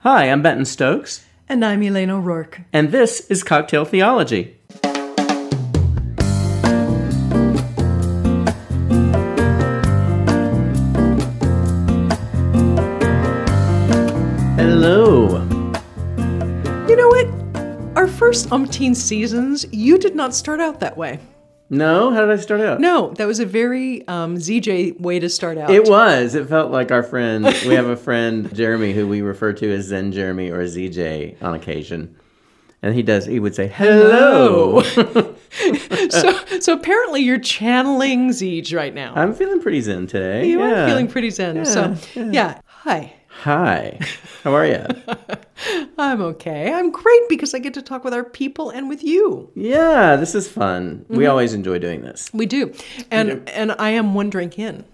Hi, I'm Benton Stokes, And I'm Elane O'Rourke. and this is Cocktail Theology. Hello. You know what? Our first umpteen seasons, you did not start out that way. No, how did I start out? No, that was a very um, ZJ way to start out. It was. It felt like our friend. We have a friend, Jeremy, who we refer to as Zen Jeremy or ZJ on occasion. And he does, he would say, hello. so, so apparently you're channeling ZJ right now. I'm feeling pretty zen today. you yeah. are feeling pretty zen. so, yeah. Hi. Hi. How are you? I'm okay. I'm great because I get to talk with our people and with you. yeah, this is fun. We Mm-hmm. always enjoy doing this. We do. And and I am one drink in,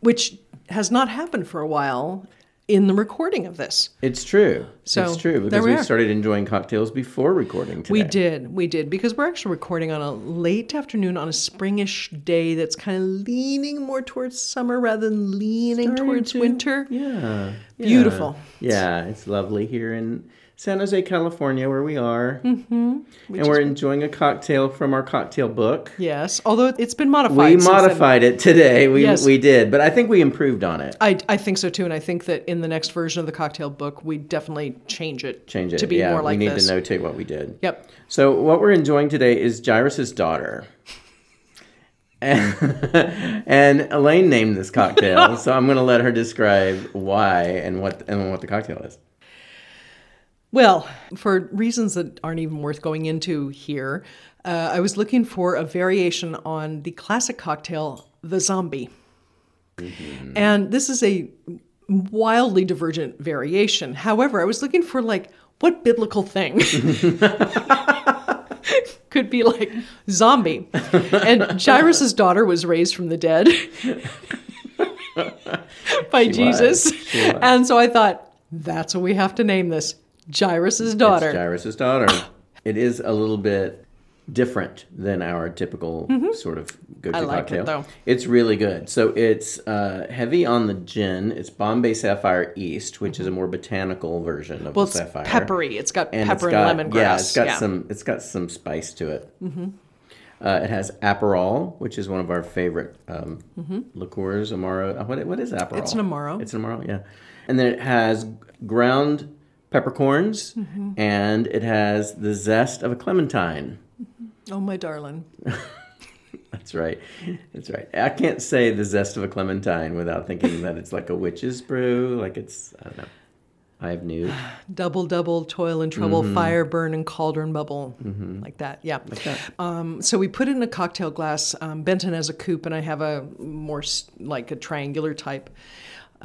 which has not happened for a while in the recording of this. It's true. So, it's true because we we started enjoying cocktails before recording today. We did, we did, because we're actually recording on a late afternoon on a springish day that's kind of leaning more towards summer rather than leaning Starting towards to- winter. Yeah. yeah. Beautiful. Yeah, it's lovely here in San Jose, California, where we are. Mm-hmm. And we're enjoying a cocktail from our cocktail book. Yes, although it's been modified. We since then. modified it today. We Yes. we did, but I think we improved on it. I, I think so too, and I think that in the next version of the cocktail book, we definitely change it, Change it. to be yeah, more like this. we need this. to notate what we did. Yep. So what we're enjoying today is Jairus's daughter. And, and Elane named this cocktail, so I'm going to let her describe why and what and what the cocktail is. Well, for reasons that aren't even worth going into here, uh, I was looking for a variation on the classic cocktail, the zombie. And this is a wildly divergent variation. However, I was looking for like what biblical thing could be like zombie. And Jairus' daughter was raised from the dead by Jesus. She was. And so I thought, that's what we have to name this. Jairus' daughter. It's Jairus's daughter. it is a little bit different than our typical sort of go-to Mm-hmm. I like it, cocktail. though. It's really good. So it's uh, heavy on the gin. It's Bombay Sapphire East, which is a more botanical version of well, the it's sapphire. peppery. It's got and pepper it's got, and lemongrass. Yeah, it's got some. It's got some spice to it. Mm-hmm. Uh, it has Aperol, which is one of our favorite um, liqueurs. Amaro. What, what is Aperol? Mm-hmm. It's an Amaro. It's an Amaro. Yeah, and then it has ground peppercorns, Mm-hmm. and it has the zest of a clementine. Oh, my darling. That's right. That's right. I can't say the zest of a clementine without thinking that it's like a witch's brew. Like it's I don't know. I have new. Double, double, toil and trouble, Mm-hmm. fire, burn, and cauldron bubble. Like that. Yeah. Um, so we put it in a cocktail glass. Um, Benton has a coupe, and I have a more like a triangular type.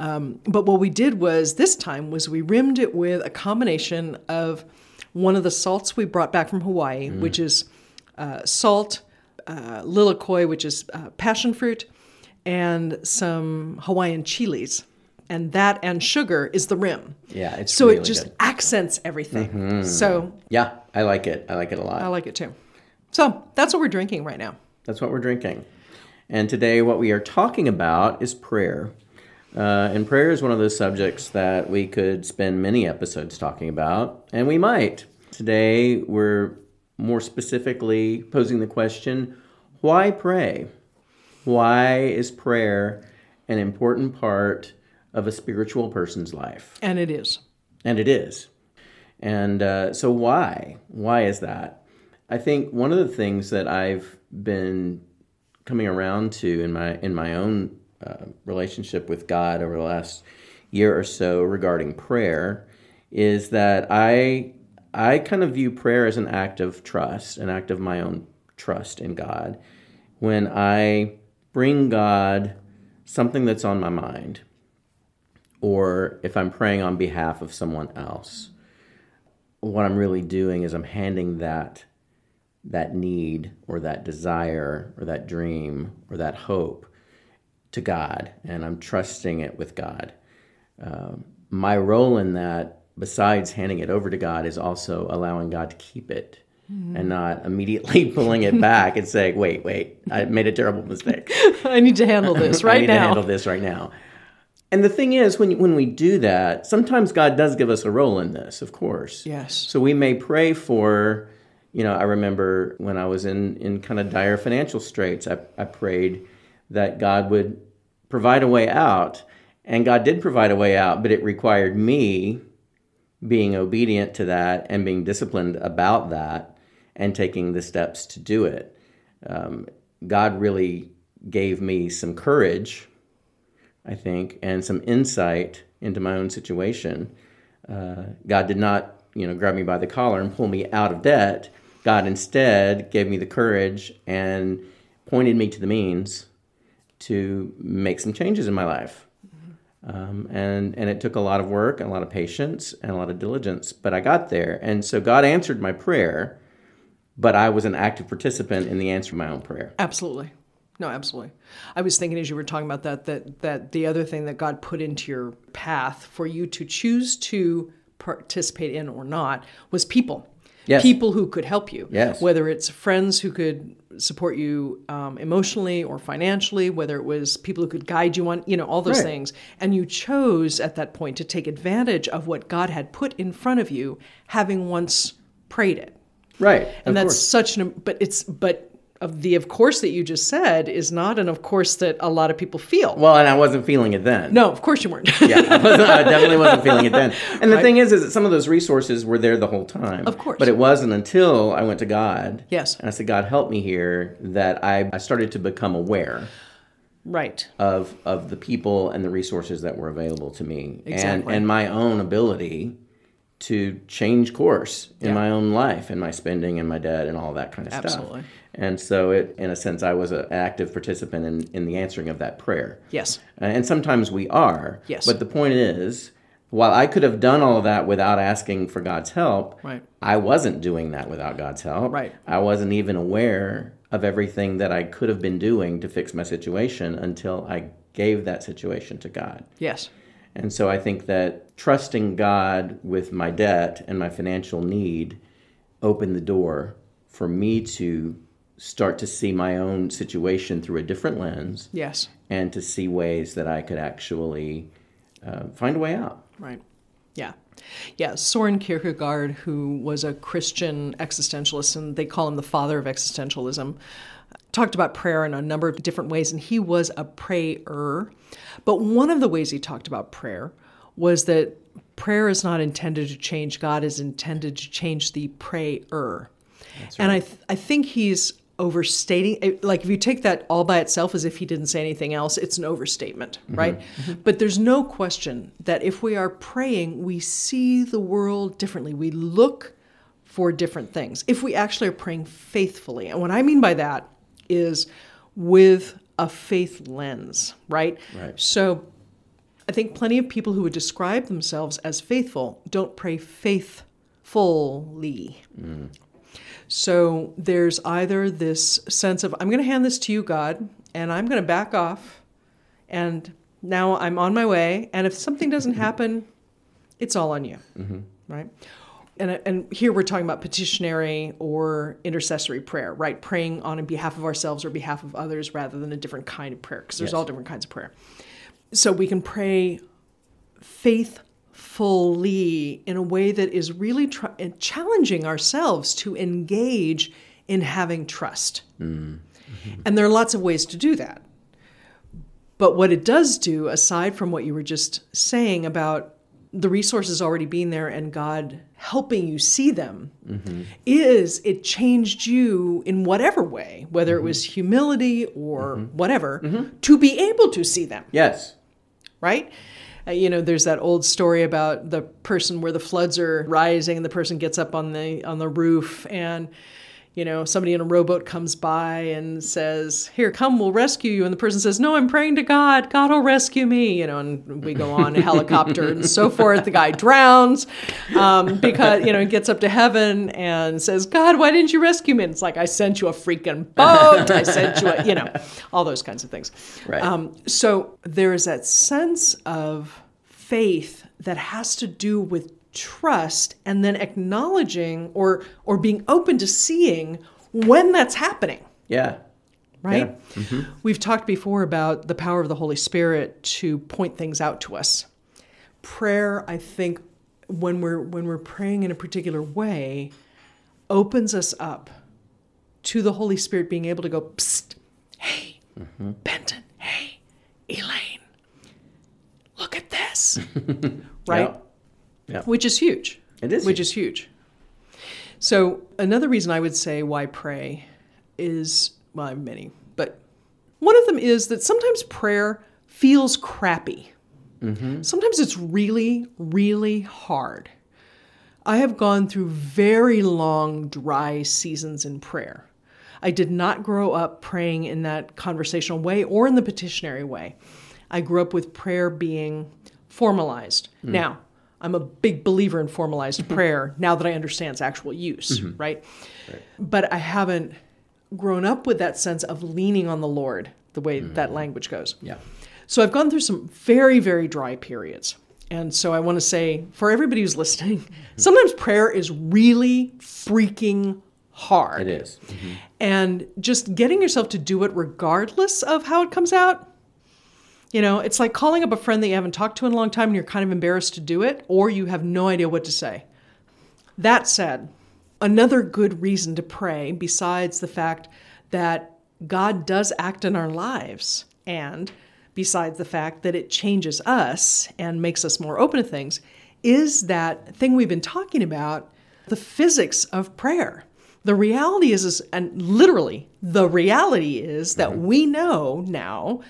Um, but what we did was this time was we rimmed it with a combination of one of the salts we brought back from Hawaii, Mm. which is uh, salt, uh, lilikoi, which is uh, passion fruit, and some Hawaiian chilies. And that and sugar is the rim. Yeah, it's so really it just good. Mm-hmm. accents everything. So Yeah, I like it. I like it a lot. I like it too. So that's what we're drinking right now. That's what we're drinking. And today, what we are talking about is prayer. Uh, and prayer is one of those subjects that we could spend many episodes talking about, and we might. Today, we're more specifically posing the question why pray? Why is prayer an important part of a spiritual person's life? And it is. And it is. And uh, so, why? Why is that? I think one of the things that I've been coming around to in my in my own uh, relationship with God over the last year or so regarding prayer is that I I kind of view prayer as an act of trust, an act of my own trust in God. When I bring God something that's on my mind, or if I'm praying on behalf of someone else, what I'm really doing is I'm handing that that need or that desire or that dream or that hope to God, and I'm trusting it with God. Um, my role in that, besides handing it over to God, is also allowing God to keep it. And not immediately pulling it back and saying, "Wait, wait, I made a terrible mistake. I need to handle this right I need to now. handle this right now." And the thing is, when when we do that, sometimes God does give us a role in this, of course. Yes. So we may pray for, you know, I remember when I was in in kind of dire financial straits, I, I prayed that God would provide a way out, and God did provide a way out, but it required me being obedient to that and being disciplined about that and taking the steps to do it. Um, God really gave me some courage I think, and some insight into my own situation. Uh, God did not, you know, grab me by the collar and pull me out of debt. God instead gave me the courage and pointed me to the means to make some changes in my life. Um, and and it took a lot of work and a lot of patience and a lot of diligence, but I got there. And so God answered my prayer, but I was an active participant in the answer of my own prayer. Absolutely. No, absolutely. I was thinking as you were talking about that that that the other thing that God put into your path for you to choose to participate in or not was people. Yes. People who could help you. Yes. Whether it's friends who could support you um, emotionally or financially, whether it was people who could guide you on, you know, all those Right. things. And you chose at that point to take advantage of what God had put in front of you, having once prayed it Right. and that's course. such an but it's but of the of course that you just said is not an of course that a lot of people feel Well, and I wasn't feeling it then. no of course you weren't yeah, I, I definitely wasn't feeling it then. And the thing is, is that some of those resources were there the whole time. Of course. But it wasn't until I went to God. Yes. And I said, God, help me here, that I, I started to become aware right of of the people and the resources that were available to me, Exactly. and and my own ability to change course in Yeah. my own life and my spending and my debt and all that kind of stuff. Absolutely. stuff. And so, it, in a sense, I was an active participant in, in the answering of that prayer. yes uh, And sometimes we are. Yes. But the point is, while I could have done all of that without asking for God's help, Right. I wasn't doing that without God's help. Right. I wasn't even aware of everything that I could have been doing to fix my situation until I gave that situation to God. yes And so I think that trusting God with my debt and my financial need opened the door for me to start to see my own situation through a different lens yes. and to see ways that I could actually uh, find a way out. right. Yeah. Yeah soren kierkegaard who was a christian existentialist and they call him the father of existentialism talked about prayer in a number of different ways and he was a prayer. But one of the ways he talked about prayer was that prayer is not intended to change. God is intended to change the prayer. And I, th- I think he's overstating it- like if you take that all by itself as if he didn't say anything else it's an overstatement mm-hmm. right? Mm-hmm. But there's no question that if we are praying we see the world differently. We look for different things. If we actually are praying faithfully and what i mean by that is with a faith lens right Right. so i think plenty of people who would describe themselves as faithful don't pray faithfully mm. so there's either this sense of, I'm going to hand this to you, God, and I'm going to back off, and now I'm on my way. And if something doesn't happen, it's all on you, mm-hmm. right? And, and here we're talking about petitionary or intercessory prayer, right? Praying on behalf of ourselves or behalf of others rather than a different kind of prayer, because there's Yes. all different kinds of prayer. So we can pray faithfully in a way that is really tr- eh, challenging ourselves to engage in having trust. Mm-hmm. And there are lots of ways to do that. But what it does do, aside from what you were just saying about the resources already being there and God helping you see them, is it changed you in whatever way, whether it mm-hmm. was humility or mm-hmm. whatever, mm-hmm. to be able to see them Yes. right? Uh, you know, there's that old story about the person where the floods are rising, and the person gets up on the on the roof, and you know, somebody in a rowboat comes by and says, "Here, come, we'll rescue you." And the person says, "No, I'm praying to God. God will rescue me." You know, and we go on a helicopter and so forth. The guy drowns um, because you know he gets up to heaven and says, "God, why didn't you rescue me?" And it's like, "I sent you a freaking boat. I sent you a," you know, all those kinds of things. Right. Um, so there is that sense of faith that has to do with trust and then acknowledging or or being open to seeing when that's happening Yeah. right? Mm-hmm. We've talked before about the power of the Holy Spirit to point things out to us. Prayer, I think, when we're when we're praying in a particular way, opens us up to the Holy Spirit being able to go, Psst, hey, mm-hmm. Benton, hey, Elane, look at this. right? Yeah. Yeah. Which is huge. It is Which huge. is huge. So, another reason I would say why pray is, well, many, but one of them is that sometimes prayer feels crappy. Mm-hmm. Sometimes it's really, really hard. I have gone through very long, dry seasons in prayer. I did not grow up praying in that conversational way or in the petitionary way. I grew up with prayer being formalized. Mm. Now, I'm a big believer in formalized mm-hmm. prayer now that I understand its actual use, mm-hmm. right? But I haven't grown up with that sense of leaning on the Lord the way that mm-hmm. language goes. Yeah. So I've gone through some very, very dry periods. And so I want to say for everybody who's listening, sometimes prayer is really freaking hard. It is. And just getting yourself to do it regardless of how it comes out. You know, it's like calling up a friend that you haven't talked to in a long time and you're kind of embarrassed to do it, or you have no idea what to say. That said, another good reason to pray, besides the fact that God does act in our lives, and besides the fact that it changes us and makes us more open to things, is that thing we've been talking about the physics of prayer. The reality is, is and literally, the reality is that mm-hmm. we know now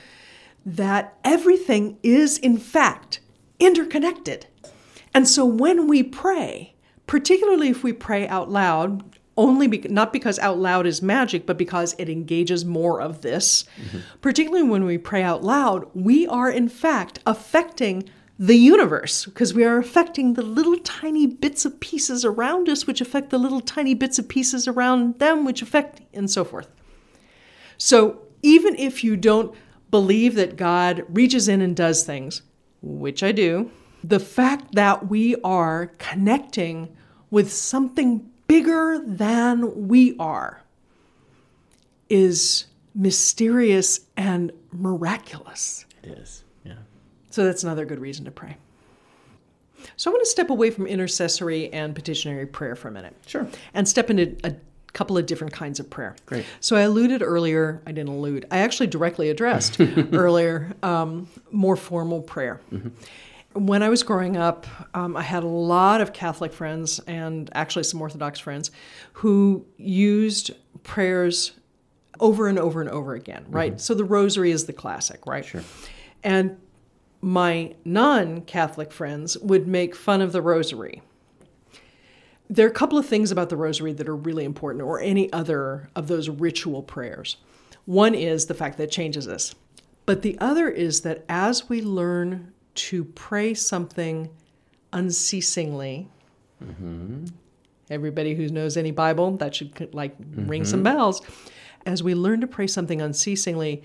that everything is, in fact, interconnected. And so when we pray, particularly if we pray out loud, only be, not because out loud is magic, but because it engages more of this, mm-hmm. particularly when we pray out loud, we are in fact affecting the universe because we are affecting the little tiny bits of pieces around us, which affect the little tiny bits of pieces around them, which affect, and so forth. So even if you don't believe that God reaches in and does things, which I do, the fact that we are connecting with something bigger than we are is mysterious and miraculous. It is. Yeah. So that's another good reason to pray. So I want to step away from intercessory and petitionary prayer for a minute. Sure. And step into a couple of different kinds of prayer. Great. So I alluded earlier, I didn't allude, I actually directly addressed earlier um, more formal prayer. When I was growing up, um, I had a lot of Catholic friends and actually some Orthodox friends who used prayers over and over and over again, right? So the rosary is the classic, right? Sure. And my non Catholic friends would make fun of the rosary. There are a couple of things about the rosary that are really important, or any other of those ritual prayers. One is the fact that it changes us. But the other is that as we learn to pray something unceasingly, everybody who knows any Bible, that should like ring some mm-hmm. bells. As we learn to pray something unceasingly,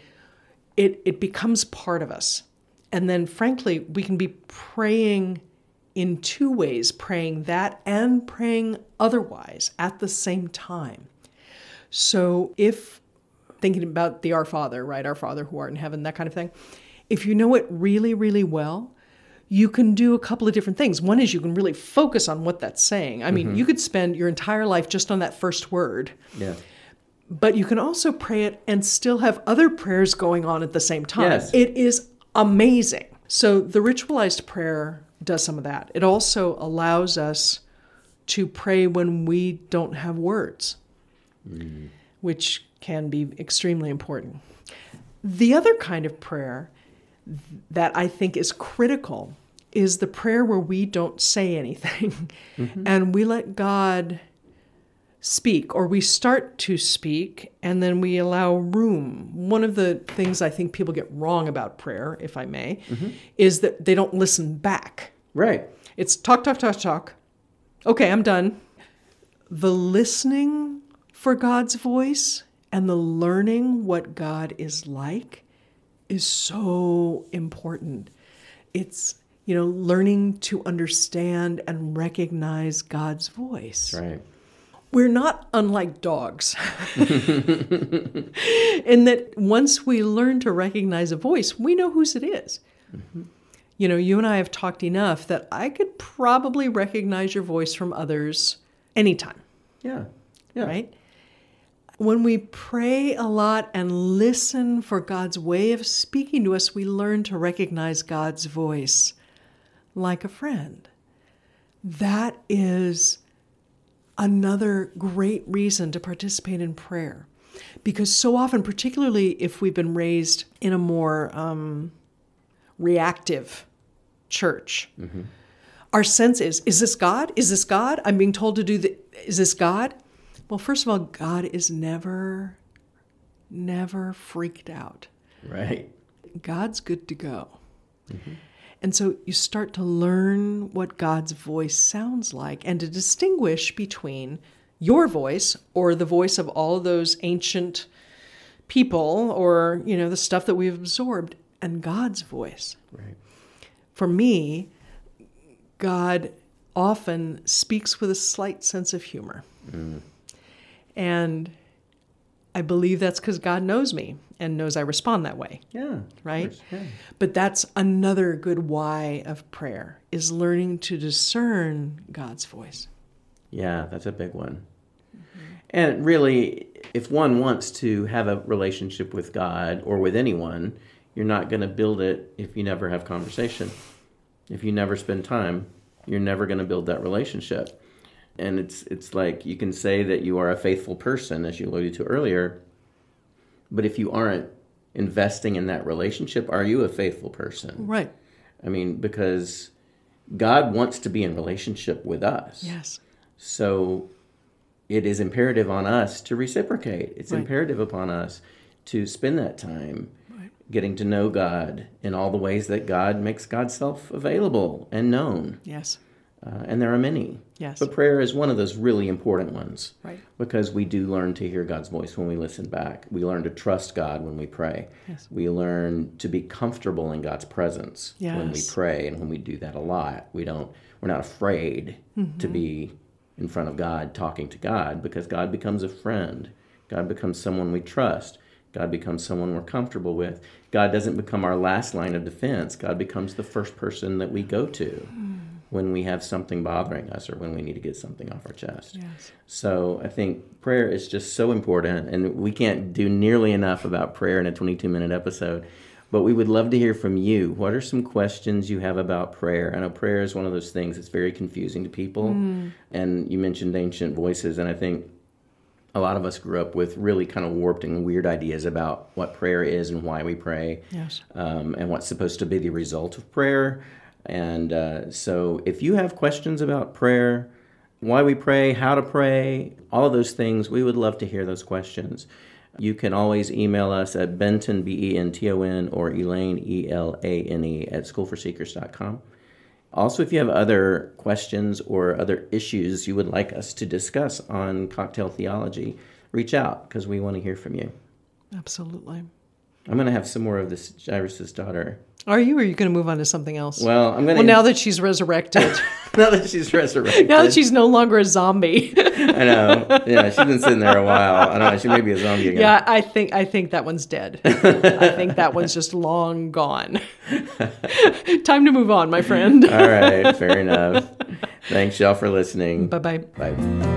it, it becomes part of us. And then, frankly, we can be praying in two ways praying that and praying otherwise at the same time. So, if thinking about the Our Father, right? Our Father who art in heaven, that kind of thing, if you know it really, really well, you can do a couple of different things. One is you can really focus on what that's saying. I mean, mm-hmm. you could spend your entire life just on that first word. Yeah. But you can also pray it and still have other prayers going on at the same time. Yes. It is amazing. So the ritualized prayer does some of that. It also allows us to pray when we don't have words, which can be extremely important. The other kind of prayer that I think is critical is the prayer where we don't say anything mm-hmm. and we let God speak or we start to speak and then we allow room. One of the things I think people get wrong about prayer, if I may, mm-hmm. is that they don't listen back. Right. It's talk, talk, talk, talk. Okay, I'm done. The listening for God's voice and the learning what God is like is so important. It's, you know, learning to understand and recognize God's voice. Right. We're not unlike dogs. in that once we learn to recognize a voice, we know whose it is. Mm-hmm. You know, you and I have talked enough that I could probably recognize your voice from others anytime, Yeah. Yeah. right? When we pray a lot and listen for God's way of speaking to us, we learn to recognize God's voice like a friend. That is another great reason to participate in prayer. Because so often, particularly if we've been raised in a more um, reactive church, our sense is is this God? Is this God? I'm being told to do the, is this God? Well, first of all, God is never, never freaked out. Right. God's good to go. And so you start to learn what God's voice sounds like and to distinguish between your voice or the voice of all those ancient people or, you know, the stuff that we've absorbed and God's voice. Right. For me, God often speaks with a slight sense of humor. Mm. And I believe that's because God knows me and knows I respond that way Yeah. right? yeah. But that's another good why of prayer is learning to discern God's voice. Yeah, that's a big one. And really, if one wants to have a relationship with God or with anyone, you're not going to build it if you never have conversation. If you never spend time, you're never going to build that relationship. And it's it's like you can say that you are a faithful person, as you alluded to earlier, but if you aren't investing in that relationship, are you a faithful person? Right. I mean, because God wants to be in relationship with us. Yes. So it is imperative on us to reciprocate. It's Right. imperative upon us to spend that time Right. getting to know God in all the ways that God makes God's self available and known. Yes. Uh, and there are many. Yes. But prayer is one of those really important ones Right. because we do learn to hear God's voice when we listen back. We learn to trust God when we pray. Yes. We learn to be comfortable in God's presence when we pray, and when we do that a lot, we don't. We're not afraid Mm-hmm. to be in front of God, talking to God, because God becomes a friend. God becomes someone we trust. God becomes someone we're comfortable with. God doesn't become our last line of defense. God becomes the first person that we go to when we have something bothering us or when we need to get something off our chest. Yes. So I think prayer is just so important, and we can't do nearly enough about prayer in a 22 minute episode. But we would love to hear from you. What are some questions you have about prayer? I know prayer is one of those things that's very confusing to people. And you mentioned ancient voices, and I think a lot of us grew up with really kind of warped and weird ideas about what prayer is and why we pray Yes. um, and what's supposed to be the result of prayer. And uh, so, if you have questions about prayer, why we pray, how to pray, all of those things, we would love to hear those questions. You can always email us at Benton, B E N T O N, or Elane, E L A N E, at schoolforseekers.com. Also, if you have other questions or other issues you would like us to discuss on cocktail theology, reach out because we want to hear from you. Absolutely. I'm going to have some more of this Jairus' daughter. Are you, or are you going to move on to something else? Well, I'm going to Well, now that she's resurrected, now that she's resurrected. now that she's no longer a zombie. I know. Yeah, she's been sitting there a while. I don't know. She may be a zombie again. yeah, I think I think that one's dead. I think that one's just long gone. Time to move on, my friend. All right. Fair enough. Thanks, y'all, for listening. Bye bye. Bye.